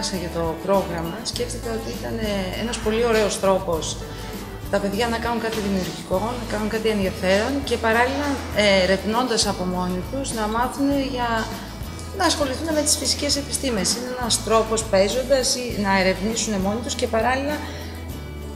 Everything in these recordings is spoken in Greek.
διάβασα για το πρόγραμμα, σκέφτηκα ότι ήταν ένας πολύ ωραίος τρόπος τα παιδιά να κάνουν κάτι δημιουργικό, να κάνουν κάτι ενδιαφέρον και παράλληλα ε, ερευνώντας από μόνοι τους να μάθουν για να ασχοληθούν με τις φυσικές επιστήμες. Είναι ένας τρόπος παίζοντας ή να ερευνήσουν μόνοι τους και παράλληλα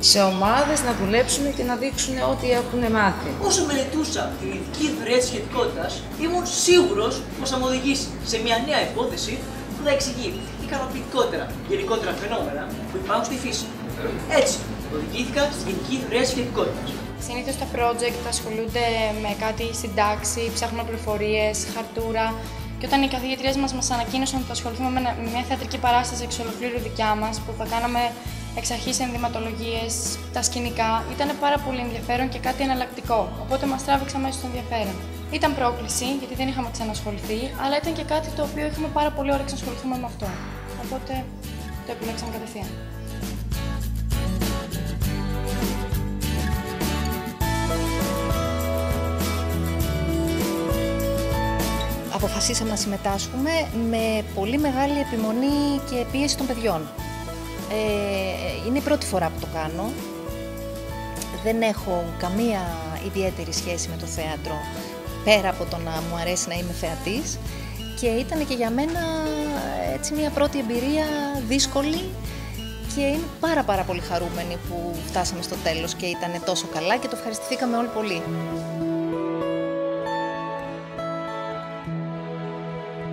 σε ομάδες να δουλέψουν και να δείξουν ό,τι έχουν μάθει. Όσο μελετούσα την ειδική ιδρύα της σχετικότητας, ήμουν σίγουρος πως θα μου οδηγήσει σε μια νέα υπόθεση που θα εξηγεί ικανοποιητικότερα γενικότερα φαινόμενα που υπάρχουν στη φύση. Έτσι, οδηγήθηκα στην γενική ιδρύα σχετικότητας. Συνήθως τα project ασχολούνται με κάτι συντάξει, ψάχνουμε πληροφορίες, χαρτούρα. Και όταν οι καθηγητρίε μας μας ανακοίνωσαν ότι θα ασχοληθούμε με μια θεατρική παράσταση εξ ολοκλήρου δικιά μας, που θα κάναμε εξ αρχής ενδυματολογίες, τα σκηνικά, ήταν πάρα πολύ ενδιαφέρον και κάτι εναλλακτικό. Οπότε μας τράβηξε αμέσως το ενδιαφέρον. Ήταν πρόκληση, γιατί δεν είχαμε ξανασχοληθεί, αλλά ήταν και κάτι το οποίο είχαμε πάρα πολύ όρεξη να ασχοληθούμε με αυτό. Οπότε το επιλέξαμε κατευθείαν. αποφασίσαμε να συμμετάσχουμε με πολύ μεγάλη επιμονή και πίεση των παιδιών. Ε, είναι η πρώτη φορά που το κάνω. Δεν έχω καμία ιδιαίτερη σχέση με το θέατρο, πέρα από το να μου αρέσει να είμαι θεατής. Και ήταν και για μένα έτσι μια πρώτη εμπειρία δύσκολη και είμαι πάρα πάρα πολύ χαρούμενη που φτάσαμε στο τέλος και ήταν τόσο καλά και το ευχαριστηθήκαμε όλοι πολύ.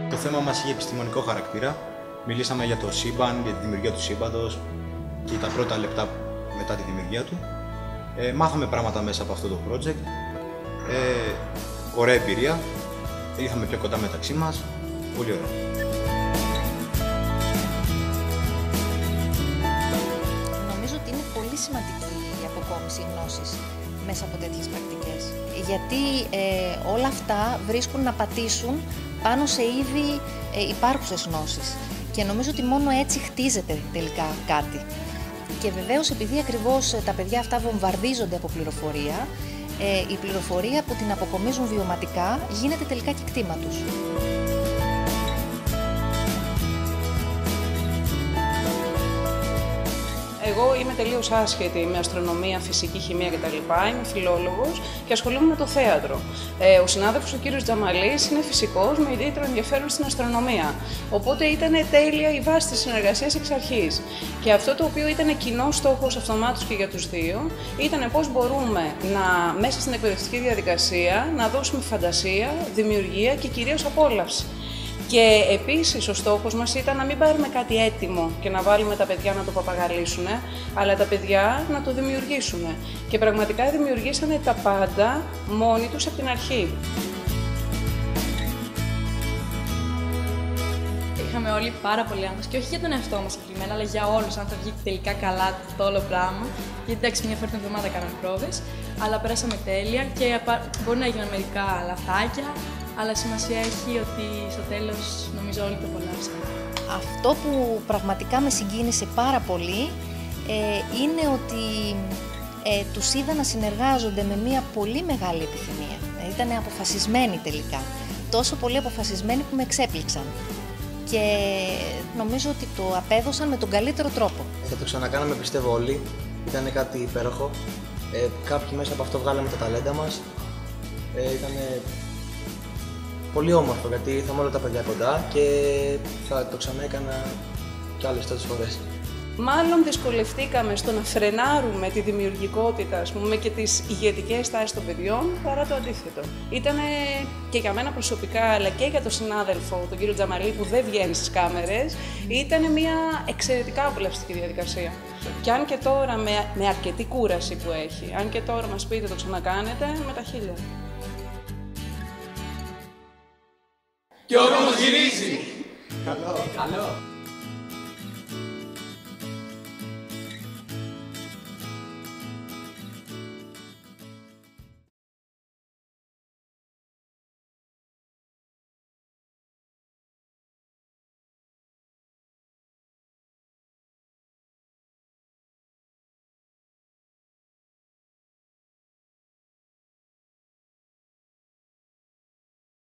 Το θέμα μας είχε επιστημονικό χαρακτήρα. Μιλήσαμε για το σύμπαν, για τη δημιουργία του σύμπαντος και τα πρώτα λεπτά μετά τη δημιουργία του. Ε, μάθαμε πράγματα μέσα από αυτό το project. Ε, ωραία εμπειρία. Ήρθαμε πιο κοντά μεταξύ μας. Πολύ ωραία. Νομίζω ότι είναι πολύ σημαντική η αποκόμιση γνώσης μέσα από τέτοιες πρακτικές. Γιατί ε, όλα αυτά βρίσκουν να πατήσουν πάνω σε ήδη ε, υπάρχουσες γνώσεις. Και νομίζω ότι μόνο έτσι χτίζεται τελικά κάτι. Και βεβαίως επειδή ακριβώς ε, τα παιδιά αυτά βομβαρδίζονται από πληροφορία, ε, η πληροφορία που την αποκομίζουν βιωματικά γίνεται τελικά και κτήμα τους. Εγώ είμαι τελείως άσχετη με αστρονομία, φυσική, χημεία κτλ. Είμαι φιλόλογος και ασχολούμαι με το θέατρο. Ε, ο συνάδελφος ο κύριος Τζαμαλής είναι φυσικός με ιδιαίτερο ενδιαφέρον στην αστρονομία. Οπότε ήταν τέλεια η βάση της συνεργασίας εξ αρχής. Και αυτό το οποίο ήταν κοινό στόχος αυτομάτως και για τους δύο ήταν πώς μπορούμε να, μέσα στην εκπαιδευτική διαδικασία να δώσουμε φαντασία, δημιουργία και κυρίως απόλαυση. Και επίσης ο στόχος μας ήταν να μην πάρουμε κάτι έτοιμο και να βάλουμε τα παιδιά να το παπαγαλίσουν, αλλά τα παιδιά να το δημιουργήσουν. Και πραγματικά δημιουργήσανε τα πάντα μόνοι τους από την αρχή. Είχαμε όλοι πάρα πολύ άγχος και όχι για τον εαυτό μας συγκεκριμένα, αλλά για όλους, αν θα βγει τελικά καλά το όλο πράγμα. Γιατί εντάξει, μια φορά την εβδομάδα κάναμε πρόβες, αλλά πέρασαμε τέλεια και μπορεί να έγιναν μερικά λαθάκια, αλλά σημασία έχει ότι στο τέλος νομίζω όλοι το απολαύσαμε. Αυτό που πραγματικά με συγκίνησε πάρα πολύ ε, είναι ότι ε, τους είδα να συνεργάζονται με μια πολύ μεγάλη επιθυμία. Ε, ήταν αποφασισμένοι τελικά. Τόσο πολύ αποφασισμένοι που με εξέπληξαν. Και νομίζω ότι το απέδωσαν με τον καλύτερο τρόπο. Θα το ξανακάναμε πιστεύω όλοι. Ήταν κάτι υπέροχο. Ε, κάποιοι μέσα από αυτό βγάλαμε τα ταλέντα μας. Ε, ήταν πολύ όμορφο γιατί ήρθαμε όλα τα παιδιά κοντά και θα το ξανά έκανα κι άλλες τόσες φορές. Μάλλον δυσκολευτήκαμε στο να φρενάρουμε τη δημιουργικότητα ας πούμε, και τις ηγετικές τάσεις των παιδιών παρά το αντίθετο. Ήταν και για μένα προσωπικά αλλά και για τον συνάδελφο, τον κύριο Τζαμαλή που δεν βγαίνει στις κάμερες, ήταν μια εξαιρετικά απολαυστική διαδικασία. Και αν και τώρα με, με αρκετή κούραση που έχει, αν και τώρα μας πείτε το ξανακάνετε, με τα χίλια. Και ο δρόμος γυρίζει. Καλό. Καλό.